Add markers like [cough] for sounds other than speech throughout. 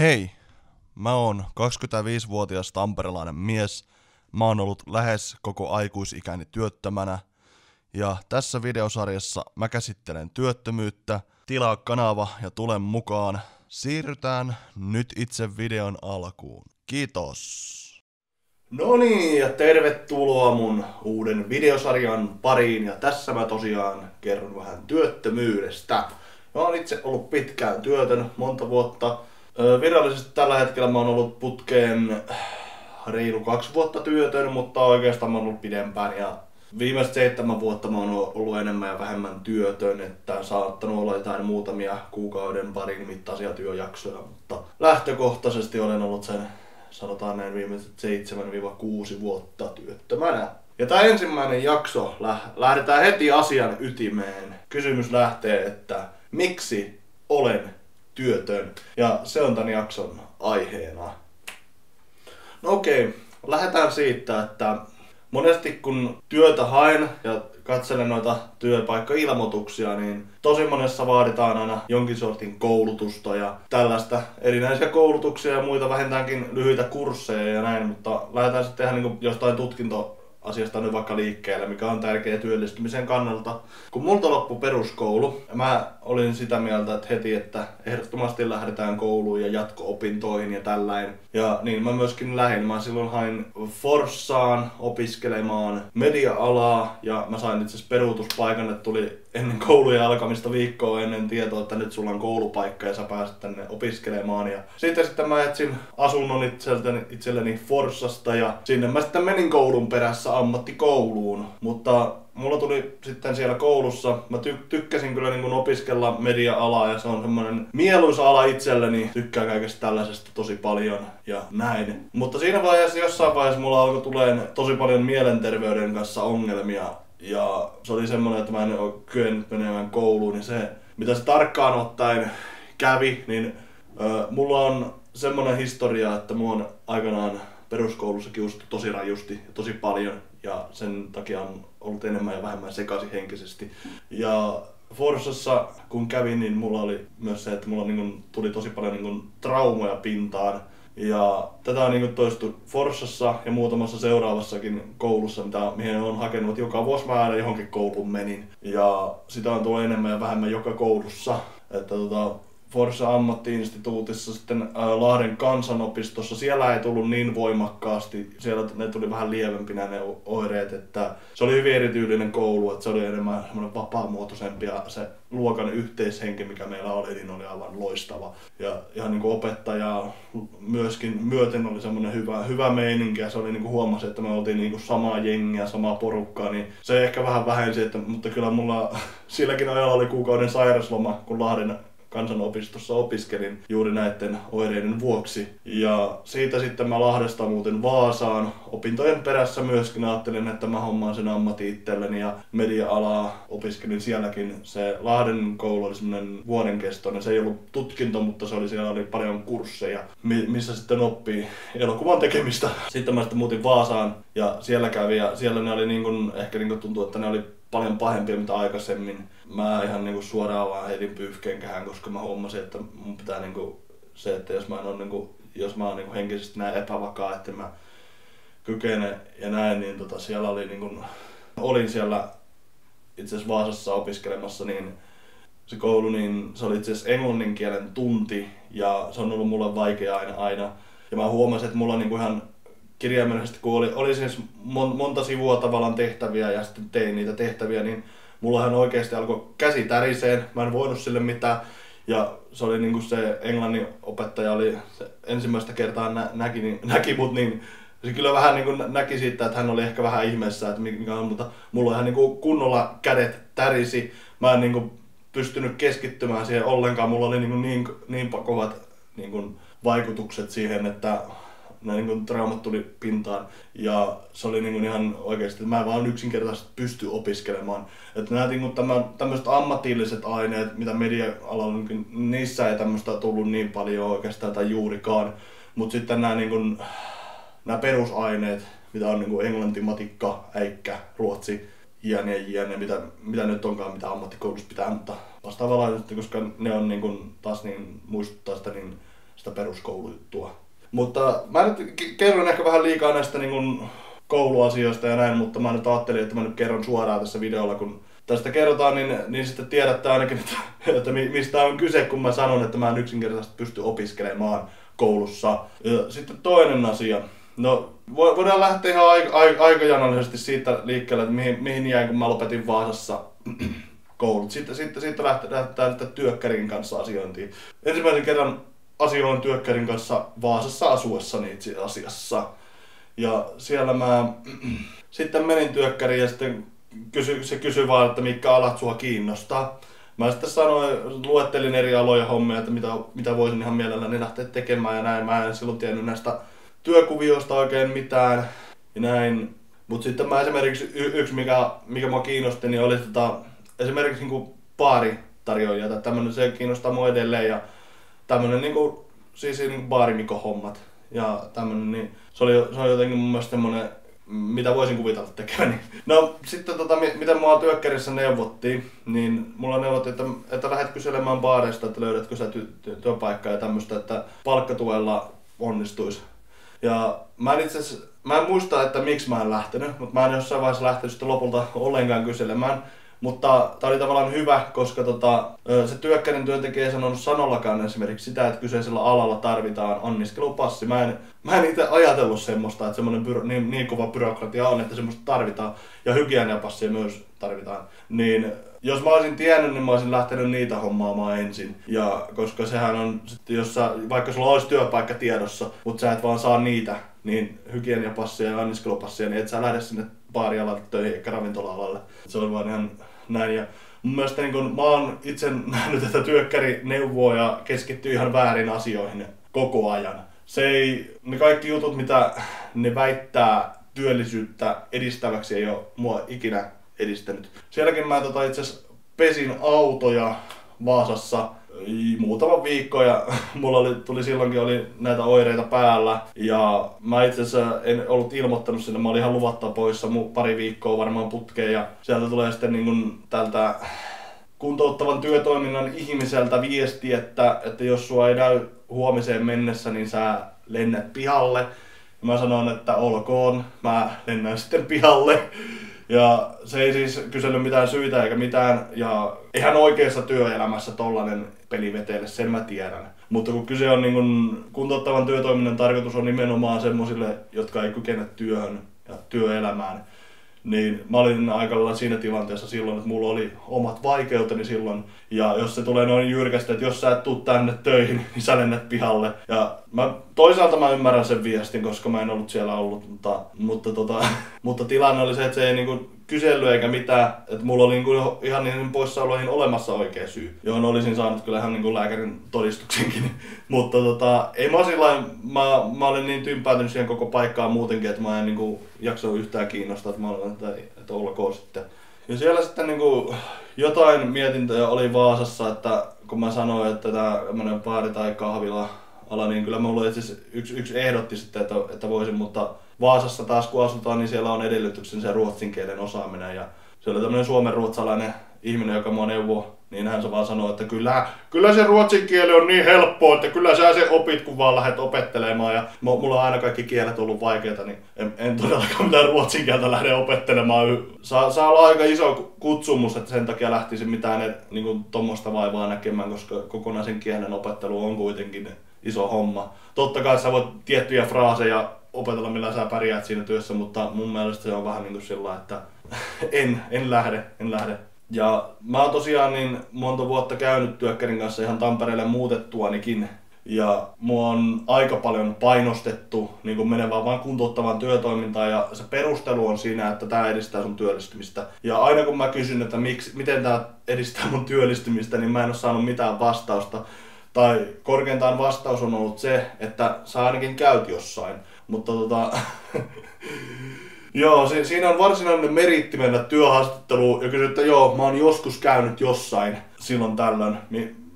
Hei, mä oon 25-vuotias tamperelainen mies. Mä oon ollut lähes koko aikuisikäni työttömänä. Ja tässä videosarjassa mä käsittelen työttömyyttä. Tilaa kanava ja tulen mukaan. Siirrytään nyt itse videon alkuun. Kiitos! No niin, ja tervetuloa mun uuden videosarjan pariin. Ja tässä mä tosiaan kerron vähän työttömyydestä. Mä oon itse ollut pitkään työtön, monta vuotta. Virallisesti tällä hetkellä mä oon ollut putkeen reilu kaksi vuotta työtön, mutta oikeastaan mä oon ollut pidempään. Ja viimeiset seitsemän vuotta mä oon ollut enemmän ja vähemmän työtön, että saattanut olla jotain muutamia kuukauden parin mittaisia työjaksoja, mutta lähtökohtaisesti olen ollut sen sanotaan näin viimeiset 7-6 vuotta työttömänä. Ja tämä ensimmäinen jakso lä- lähdetään heti asian ytimeen. Kysymys lähtee, että miksi olen työtön? Ja se on tämän jakson aiheena. No okei, lähdetään siitä, että monesti kun työtä haen ja katselen noita työpaikkailmoituksia, niin tosi monessa vaaditaan aina jonkin sortin koulutusta ja tällaista erinäisiä koulutuksia ja muita vähintäänkin lyhyitä kursseja ja näin, mutta lähdetään sitten ihan niin jostain tutkinto asiasta nyt vaikka liikkeelle, mikä on tärkeä työllistymisen kannalta. Kun multa loppui peruskoulu, mä olin sitä mieltä, että heti, että ehdottomasti lähdetään kouluun ja jatko-opintoihin ja tällainen. Ja niin mä myöskin lähdin. Mä silloin hain Forssaan opiskelemaan media-alaa ja mä sain itse asiassa peruutuspaikan, että tuli ennen koulujen alkamista viikkoa ennen tietoa, että nyt sulla on koulupaikka ja sä pääset tänne opiskelemaan. Ja sitten sitten mä etsin asunnon itselleni, itselleni Forssasta ja sinne mä sitten menin koulun perässä ammattikouluun. Mutta mulla tuli sitten siellä koulussa, mä ty- tykkäsin kyllä niin opiskella media-alaa ja se on semmoinen mieluisa ala itselleni. Tykkään kaikesta tällaisesta tosi paljon ja näin. Mutta siinä vaiheessa, jossain vaiheessa mulla alkoi tulee tosi paljon mielenterveyden kanssa ongelmia ja se oli semmoinen, että mä en ole kyennyt menemään kouluun, niin se, mitä se tarkkaan ottaen kävi, niin ö, mulla on semmoinen historia, että mua on aikanaan peruskoulussa kiusattu tosi rajusti ja tosi paljon ja sen takia on ollut enemmän ja vähemmän sekaisin henkisesti. Ja Forsassa kun kävin, niin mulla oli myös se, että mulla niin kun, tuli tosi paljon niin kun, traumoja pintaan. Ja tätä on niin toistu Forsassa ja muutamassa seuraavassakin koulussa, mitä, mihin on hakenut. Joka vuosi mä aina johonkin kouluun menin. Ja sitä on tullut enemmän ja vähemmän joka koulussa. Että tota, Forssa ammattiinstituutissa sitten ää, Lahden kansanopistossa. Siellä ei tullut niin voimakkaasti, siellä ne tuli vähän lievempinä ne oireet, että se oli hyvin erityylinen koulu, että se oli enemmän semmoinen vapaamuotoisempi ja se luokan yhteishenki, mikä meillä oli, niin oli aivan loistava. Ja ihan niin kuin opettaja myöskin myöten oli semmoinen hyvä, hyvä meininki ja se oli niin kuin huomasi, että me oltiin niin kuin samaa jengiä, samaa porukkaa, niin se ehkä vähän vähensi, että, mutta kyllä mulla [laughs] silläkin ajalla oli kuukauden sairasloma, kun Lahden kansanopistossa opiskelin juuri näiden oireiden vuoksi. Ja siitä sitten mä Lahdesta muuten Vaasaan. Opintojen perässä myöskin ajattelin, että mä hommaan sen ammatti itselleni ja media-alaa opiskelin sielläkin. Se Lahden koulu oli semmoinen vuoden kestoinen. Se ei ollut tutkinto, mutta se oli, siellä oli paljon kursseja, missä sitten oppii elokuvan tekemistä. Sitten mä sitten muutin Vaasaan ja siellä kävin ja siellä ne oli niin kuin, ehkä niin kuin tuntuu, että ne oli paljon pahempia mitä aikaisemmin. Mä ihan niinku suoraan vaan heitin pyyhkeen kähän, koska mä huomasin, että mun pitää niinku se, että jos mä en ole niinku, jos mä oon niinku henkisesti näin epävakaa, että mä kykene ja näin, niin tota siellä oli niinku, olin siellä itse asiassa Vaasassa opiskelemassa, niin se koulu, niin se oli itse asiassa englannin kielen tunti ja se on ollut mulle vaikea aina aina. Ja mä huomasin, että mulla on niinku ihan kirjaimellisesti, kun oli, oli siis mon, monta sivua tavallaan tehtäviä ja sitten tein niitä tehtäviä, niin mullahan oikeasti alkoi käsi täriseen. Mä en voinut sille mitään. Ja se oli niin kuin se englannin opettaja oli se ensimmäistä kertaa nä, näki, niin, näki mut, niin se kyllä vähän niin kuin näki siitä, että hän oli ehkä vähän ihmeessä, että mikä on, mutta mulla ihan niin kuin kunnolla kädet tärisi. Mä en niin kuin pystynyt keskittymään siihen ollenkaan. Mulla oli niin, kuin niin, niin kovat niin kuin vaikutukset siihen, että ne niin kuin, traumat tuli pintaan. Ja se oli niin kuin, ihan oikeasti, että mä vaan yksinkertaisesti pysty opiskelemaan. Että nämä niin tämmöiset ammatilliset aineet, mitä media-alalla, niin niissä ei tämmöistä tullut niin paljon oikeastaan tai juurikaan. Mutta sitten nämä, niin kuin, nämä perusaineet, mitä on niin kuin englanti, matikka, äikkä, ruotsi, jne, jne, mitä, mitä nyt onkaan, mitä ammattikoulussa pitää, mutta vastaavalla koska ne on niin kuin, taas niin, muistuttaa sitä, niin sitä peruskoulujuttua. Mutta mä nyt kerron ehkä vähän liikaa näistä niin kuin kouluasioista ja näin, mutta mä nyt ajattelin, että mä nyt kerron suoraan tässä videolla, kun tästä kerrotaan, niin, niin sitten tiedätte ainakin, että, että mistä on kyse, kun mä sanon, että mä en yksinkertaisesti pysty opiskelemaan koulussa. Ja sitten toinen asia. No, voidaan lähteä ihan aika, aika, aikajanallisesti siitä liikkeelle, että mihin, mihin jäin, kun mä lopetin Vaasassa [clears throat] koulut. Sitten, sitten, sitten lähtee, lähtee sitten työkkärin kanssa asiointiin. Ensimmäisen kerran asioin työkkärin kanssa Vaasassa asuessani itse asiassa. Ja siellä mä [clears throat] sitten menin työkkäriin ja sitten kysy, se kysyi vaan, että mitkä alat sua kiinnostaa. Mä sitten sanoin, luettelin eri aloja hommia, että mitä, mitä voisin ihan mielelläni lähteä tekemään ja näin. Mä en silloin tiennyt näistä työkuvioista oikein mitään ja näin. Mutta sitten mä esimerkiksi y- yksi, mikä, mikä mua kiinnosti, niin oli tota, esimerkiksi niinku baaritarjoajia tai tämmönen, se kiinnostaa mua edelleen ja tämmönen niinku, siis niinku baarimiko-hommat ja tämmönen, niin se oli, se oli jotenkin mun mielestä semmonen mitä voisin kuvitella tekeväni. [laughs] No sitten tota, mitä mua työkkärissä neuvottiin, niin mulla neuvottiin, että, että lähdet kyselemään baareista, että löydätkö sä ty- ty- työpaikkaa ja tämmöistä, että palkkatuella onnistuisi. Ja mä en itse mä en muista, että miksi mä en lähtenyt, mutta mä en jossain vaiheessa lähtenyt sitten lopulta ollenkaan kyselemään. Mutta tämä oli tavallaan hyvä, koska tota, se työkkäinen työntekijä ei sanonut sanollakaan esimerkiksi sitä, että kyseisellä alalla tarvitaan anniskelupassi. Mä en, mä en itse ajatellut semmoista, että semmoinen byro, niin, niin kova byrokratia on, että semmoista tarvitaan. Ja hygieniapassia myös tarvitaan. Niin jos mä olisin tiennyt, niin mä olisin lähtenyt niitä hommaamaan ensin. Ja koska sehän on, jos sä, vaikka sulla olisi työpaikka tiedossa, mutta sä et vaan saa niitä, niin hygieniapassia ja anniskelupassia, niin et sä lähde sinne baarialalle töihin ravintola-alalle. Se on vaan ihan näin. Ja mun mielestä niin kun, mä oon itse nähnyt, että työkkäri neuvoo ja keskittyy ihan väärin asioihin koko ajan. Se ei, ne kaikki jutut, mitä ne väittää työllisyyttä edistäväksi, ei ole mua ikinä edistänyt. Sielläkin mä tota, itse pesin autoja Vaasassa muutama viikko ja [laughs] mulla oli, tuli silloinkin oli näitä oireita päällä ja mä itse asiassa en ollut ilmoittanut sinne, mä olin ihan luvatta poissa pari viikkoa varmaan putkeen ja sieltä tulee sitten niin kuin tältä kuntouttavan työtoiminnan ihmiseltä viesti, että, että jos sua ei näy huomiseen mennessä, niin sä lennät pihalle. Ja mä sanon, että olkoon, mä lennän sitten pihalle. Ja se ei siis kysellyt mitään syitä eikä mitään. Ja ihan oikeassa työelämässä tollanen peli veteelle, sen mä tiedän. Mutta kun kyse on niin kun, kuntouttavan työtoiminnan tarkoitus on nimenomaan semmoisille, jotka ei kykene työhön ja työelämään, niin mä olin aika lailla siinä tilanteessa silloin, että mulla oli omat vaikeuteni silloin. Ja jos se tulee noin jyrkästi, että jos sä et tuu tänne töihin, niin sä lennät pihalle. Ja mä, toisaalta mä ymmärrän sen viestin, koska mä en ollut siellä ollut, mutta, mutta, tota, [laughs] mutta tilanne oli se, että se ei niinku kysellyt eikä mitään. Että mulla oli niinku ihan niin poissaoloihin olemassa oikea syy, johon olisin saanut kyllä ihan niinku lääkärin todistuksenkin. [laughs] mutta tota, ei mä sillä mä, mä olin niin tympäätynyt siihen koko paikkaan muutenkin, että mä en niinku jaksa yhtään kiinnostaa, että mä olin, että, että olkoon sitten. Ja siellä sitten niinku jotain mietintöjä oli Vaasassa, että kun mä sanoin, että tämä baari tai kahvila ala, niin kyllä mulla itse yksi, yksi ehdotti sitten, että, että voisin, mutta Vaasassa taas kun asutaan, niin siellä on edellytyksen se ruotsin kielen osaaminen ja se oli tämmöinen suomen ruotsalainen ihminen, joka mua neuvoi, niin hän se vaan sanoi, että kyllä, kyllä se ruotsin kieli on niin helppoa, että kyllä sä se opit, kun vaan lähdet opettelemaan. Ja mulla on aina kaikki kielet ollut vaikeita, niin en, en todellakaan mitään ruotsin kieltä lähde opettelemaan. Saa, saa olla aika iso kutsumus, että sen takia lähtisin mitään niin tuommoista vaivaa näkemään, koska kokonaisen kielen opettelu on kuitenkin iso homma. Totta kai sä voit tiettyjä fraaseja opetella, millä sä pärjäät siinä työssä, mutta mun mielestä se on vähän niin kuin sillä, että [laughs] en, en lähde, en lähde. Ja mä oon tosiaan niin monta vuotta käynyt työkkärin kanssa ihan Tampereelle muutettuanikin. Ja mua on aika paljon painostettu niin kuin menevään vaan kuntouttavaan työtoimintaan ja se perustelu on siinä, että tämä edistää sun työllistymistä. Ja aina kun mä kysyn, että miksi, miten tämä edistää mun työllistymistä, niin mä en ole saanut mitään vastausta. Tai korkeintaan vastaus on ollut se, että sä ainakin käyt jossain. Mutta tota, [laughs] joo, si- siinä on varsinainen meritti mennä työhaastatteluun ja kysyä, että joo, mä oon joskus käynyt jossain silloin tällöin.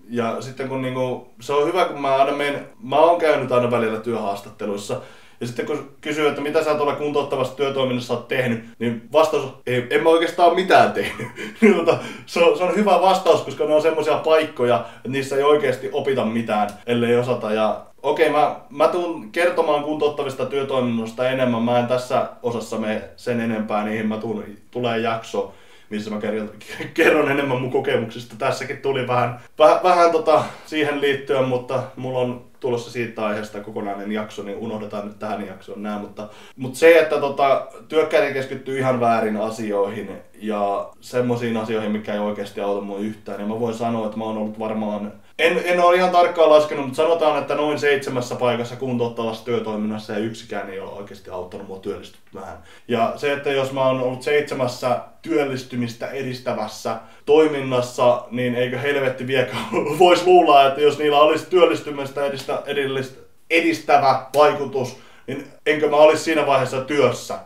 Ja sitten kun niinku, se on hyvä, kun mä aina menen, mä oon käynyt aina välillä työhaastatteluissa. Ja sitten kun kysyy, että mitä sä tuolla kuntouttavassa työtoiminnassa oot tehnyt, niin vastaus on, en mä oikeastaan mitään tehnyt. [laughs] Niin tota, se, on, se on hyvä vastaus, koska ne on semmoisia paikkoja, että niissä ei oikeasti opita mitään, ellei osata. Ja okei, mä, mä tuun kertomaan kuntouttavista työtoiminnoista enemmän. Mä en tässä osassa mene sen enempää niihin. Mä tuun, tulee jakso, missä mä kerron, kerron enemmän mun kokemuksista. Tässäkin tuli vähän, vähän, vähän tota siihen liittyen, mutta mulla on tulossa siitä aiheesta kokonainen jakso, niin unohdetaan nyt tähän jaksoon nämä. Mutta, mutta se, että tota, työkkäri keskittyy ihan väärin asioihin ja semmoisiin asioihin, mikä ei oikeasti auta mua yhtään, niin mä voin sanoa, että mä oon ollut varmaan en, en ole ihan tarkkaan laskenut, mutta sanotaan, että noin seitsemässä paikassa kuntouttavassa työtoiminnassa ja yksikään ei ole oikeasti auttanut mua työllistymään. Ja se, että jos mä oon ollut seitsemässä työllistymistä edistävässä toiminnassa, niin eikö helvetti vieläkään [laughs] voisi luulla, että jos niillä olisi työllistymistä edistä, edellistä, edistävä vaikutus, niin enkö mä olisi siinä vaiheessa työssä.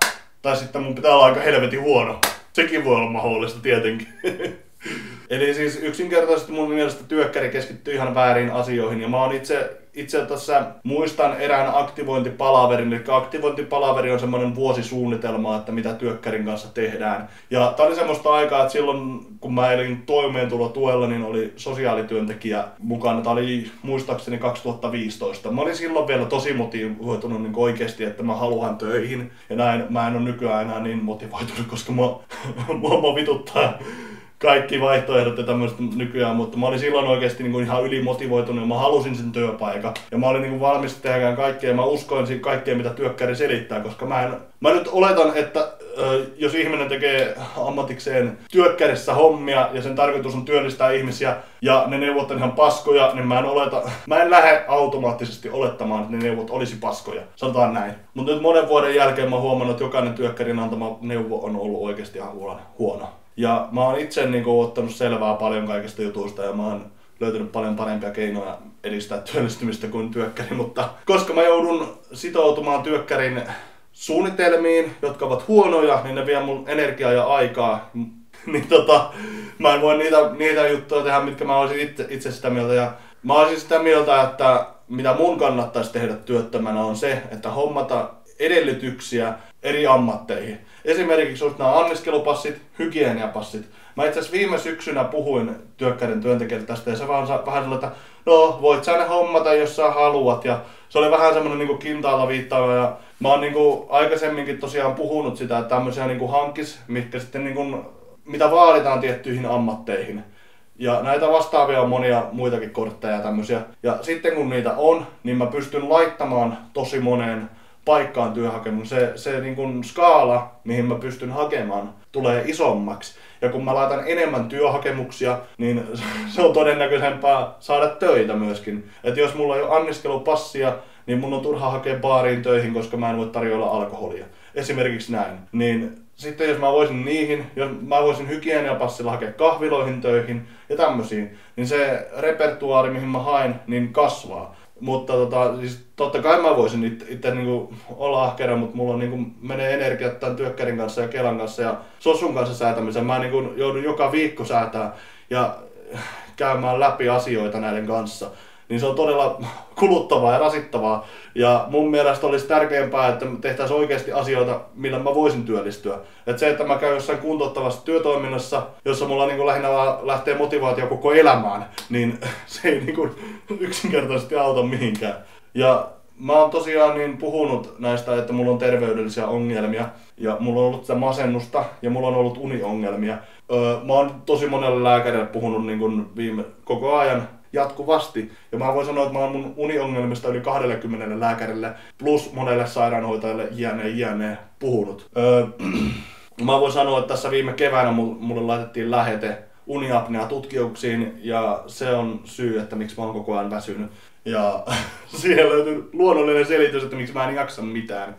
Tai sitten mun pitää olla aika helvetin huono. Sekin voi olla mahdollista tietenkin. [laughs] Eli siis yksinkertaisesti mun mielestä työkkäri keskittyy ihan väärin asioihin. Ja mä oon itse, itse tässä muistan erään aktivointipalaverin. Eli aktivointipalaveri on semmoinen vuosisuunnitelma, että mitä työkkärin kanssa tehdään. Ja tää oli semmoista aikaa, että silloin kun mä elin toimeentulotuella, niin oli sosiaalityöntekijä mukana. Tää oli muistaakseni 2015. Mä olin silloin vielä tosi motivoitunut niin oikeasti, että mä haluan töihin. Ja näin, mä en ole nykyään enää niin motivoitunut, koska mua, mua, [laughs] mua vituttaa kaikki vaihtoehdot ja tämmöistä nykyään, mutta mä olin silloin oikeasti niin kuin ihan ylimotivoitunut ja mä halusin sen työpaikan. Ja mä olin niin kuin valmis tehdä kaikkea ja mä uskoin siihen kaikkea, mitä työkkäri selittää, koska mä en... Mä nyt oletan, että jos ihminen tekee ammatikseen työkkärissä hommia ja sen tarkoitus on työllistää ihmisiä ja ne neuvot on ihan paskoja, niin mä en, oleta, mä en lähde automaattisesti olettamaan, että ne neuvot olisi paskoja. Sanotaan näin. Mutta nyt monen vuoden jälkeen mä huomannut, että jokainen työkkärin antama neuvo on ollut oikeasti ihan huono. Ja mä oon itse niin kuin, ottanut selvää paljon kaikista jutuista ja mä oon löytänyt paljon parempia keinoja edistää työllistymistä kuin työkkäri, mutta koska mä joudun sitoutumaan työkkärin suunnitelmiin, jotka ovat huonoja, niin ne vie mun energiaa ja aikaa, [laughs] niin tota, mä en voi niitä, niitä juttuja tehdä, mitkä mä olisin itse, itse sitä mieltä. Ja mä olisin sitä mieltä, että mitä mun kannattaisi tehdä työttömänä on se, että hommata edellytyksiä eri ammatteihin. Esimerkiksi just nämä anniskelupassit, hygieniapassit. Mä itse asiassa viime syksynä puhuin työkkäiden työntekijältä tästä ja se vaan vähän sellainen, että no voit sä ne hommata, jos sä haluat. Ja se oli vähän semmoinen niin kintaalla viittaava ja mä oon niin kuin aikaisemminkin tosiaan puhunut sitä, että tämmöisiä niin kuin hankkis, mitkä sitten niin kuin, mitä vaaditaan tiettyihin ammatteihin. Ja näitä vastaavia on monia muitakin kortteja ja tämmöisiä. Ja sitten kun niitä on, niin mä pystyn laittamaan tosi moneen paikkaan työhakemus. Se, se niin kuin skaala, mihin mä pystyn hakemaan, tulee isommaksi. Ja kun mä laitan enemmän työhakemuksia, niin [laughs] se on todennäköisempää saada töitä myöskin. Että jos mulla ei ole anniskelupassia, niin mun on turha hakea baariin töihin, koska mä en voi tarjoilla alkoholia. Esimerkiksi näin. Niin sitten jos mä voisin niihin, jos mä voisin hygieniapassilla hakea kahviloihin töihin ja tämmöisiin, niin se repertuaari, mihin mä haen, niin kasvaa. Mutta tota, siis totta kai mä voisin itse, itse niinku olla ahkera, mutta mulla on, niinku, menee energiat tämän työkkärin kanssa ja Kelan kanssa ja Sosun kanssa säätämisen. Mä niinku joudun joka viikko säätää ja käymään läpi asioita näiden kanssa niin se on todella kuluttavaa ja rasittavaa. Ja mun mielestä olisi tärkeämpää, että tehtäisiin oikeasti asioita, millä mä voisin työllistyä. Et se, että mä käyn jossain kuntouttavassa työtoiminnassa, jossa mulla niin lähinnä lähtee motivaatio koko elämään, niin [laughs] se ei niin kuin yksinkertaisesti auta mihinkään. Ja mä oon tosiaan niin puhunut näistä, että mulla on terveydellisiä ongelmia ja mulla on ollut sitä masennusta ja mulla on ollut uniongelmia. Öö, mä oon tosi monelle lääkärille puhunut niin kuin viime, koko ajan jatkuvasti. Ja mä voin sanoa, että mä oon mun uniongelmista yli 20 lääkärille plus monelle sairaanhoitajalle jne, jne puhunut. Öö, [clears throat] mä voin sanoa, että tässä viime keväänä mulle laitettiin lähete uniapnea tutkimuksiin ja se on syy, että miksi mä oon koko ajan väsynyt. Ja [laughs] siihen löytyy luonnollinen selitys, että miksi mä en jaksa mitään.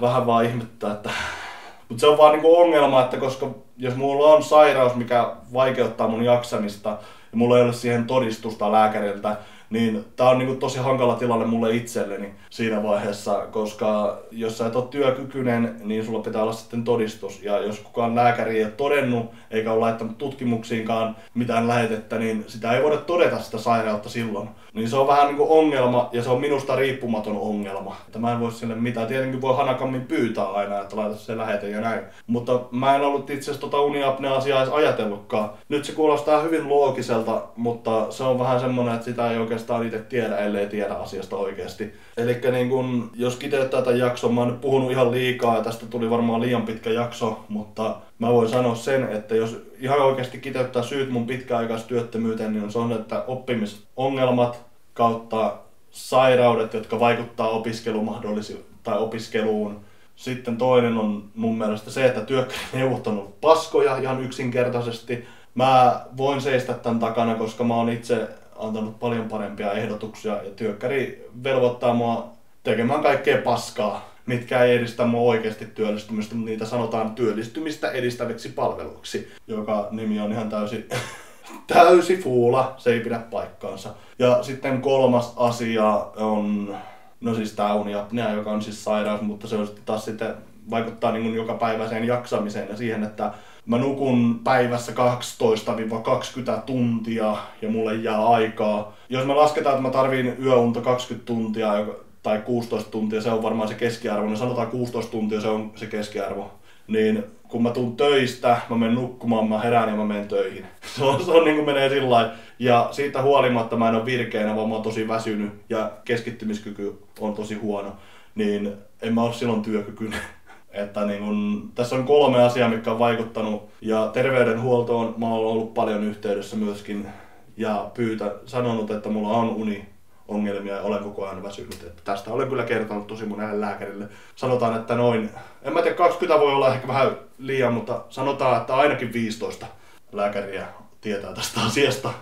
Vähän vaan ihmettää, että... [laughs] Mutta se on vaan niinku ongelma, että koska jos mulla on sairaus, mikä vaikeuttaa mun jaksamista, ja mulla ei ole siihen todistusta lääkäriltä, niin tää on niinku tosi hankala tilanne mulle itselleni siinä vaiheessa, koska jos sä et ole työkykyinen, niin sulla pitää olla sitten todistus. Ja jos kukaan lääkäri ei ole todennut, eikä ole laittanut tutkimuksiinkaan mitään lähetettä, niin sitä ei voida todeta sitä sairautta silloin. Niin se on vähän niin kuin ongelma ja se on minusta riippumaton ongelma. Että mä en voi sille mitään. Tietenkin voi hanakammin pyytää aina, että laita se lähete ja näin. Mutta mä en ollut itse asiassa tota uniapnea-asiaa edes ajatellutkaan. Nyt se kuulostaa hyvin loogiselta, mutta se on vähän semmonen, että sitä ei oikeastaan itse tiedä, ellei tiedä asiasta oikeasti. Eli niin kun, jos kiteyttää tämän jakson, mä oon nyt puhunut ihan liikaa ja tästä tuli varmaan liian pitkä jakso, mutta mä voin sanoa sen, että jos ihan oikeasti kiteyttää syyt mun pitkäaikaistyöttömyyteen, niin on se on, että oppimisongelmat kautta sairaudet, jotka vaikuttaa opiskelumahdollisuuteen tai opiskeluun. Sitten toinen on mun mielestä se, että työkkärineuvot on paskoja ihan yksinkertaisesti. Mä voin seistä tämän takana, koska mä oon itse antanut paljon parempia ehdotuksia ja työkkäri velvoittaa mua tekemään kaikkea paskaa, mitkä ei edistä mua oikeasti työllistymistä, mutta niitä sanotaan työllistymistä edistäviksi palveluksi, joka nimi on ihan täysin, [laughs] täysi fuula, se ei pidä paikkaansa. Ja sitten kolmas asia on, no siis tämä uniapnea, joka on siis sairaus, mutta se on sitten taas sitten vaikuttaa niin joka päiväiseen jaksamiseen ja siihen, että mä nukun päivässä 12-20 tuntia ja mulle jää aikaa. Jos me lasketaan, että mä tarviin yöunta 20 tuntia tai 16 tuntia, se on varmaan se keskiarvo, niin sanotaan 16 tuntia se on se keskiarvo, niin kun mä tuun töistä, mä menen nukkumaan, mä herään ja mä menen töihin. [laughs] Se on, se on niin kuin menee sillä Ja siitä huolimatta mä en ole virkeänä, vaan mä oon tosi väsynyt ja keskittymiskyky on tosi huono. Niin en mä ole silloin työkykyinen. [laughs] Että niin kun, tässä on kolme asiaa, mikä on vaikuttanut. Ja terveydenhuoltoon mä oon ollut paljon yhteydessä myöskin. Ja pyytä, sanonut, että mulla on uni ongelmia ja olen koko ajan väsynyt. Että tästä olen kyllä kertonut tosi monelle lääkärille. Sanotaan, että noin, en mä tiedä, 20 voi olla ehkä vähän liian, mutta sanotaan, että ainakin 15 lääkäriä tietää tästä [laughs] asiasta.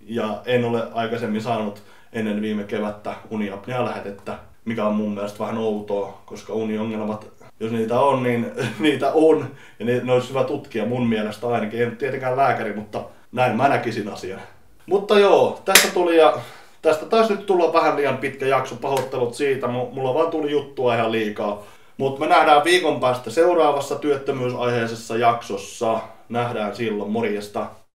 Ja en ole aikaisemmin saanut ennen viime kevättä uniapnea lähetettä, mikä on mun mielestä vähän outoa, koska uniongelmat, jos niitä on, niin [laughs] niitä on. Ja ne, ne olisi hyvä tutkia mun mielestä ainakin. En tietenkään lääkäri, mutta näin mä näkisin asian. Mutta joo, tässä tuli ja Tästä taisi nyt tulla vähän liian pitkä jakso, pahoittelut siitä, mulla vaan tuli juttua ihan liikaa. Mutta me nähdään viikon päästä seuraavassa työttömyysaiheisessa jaksossa. Nähdään silloin, morjesta.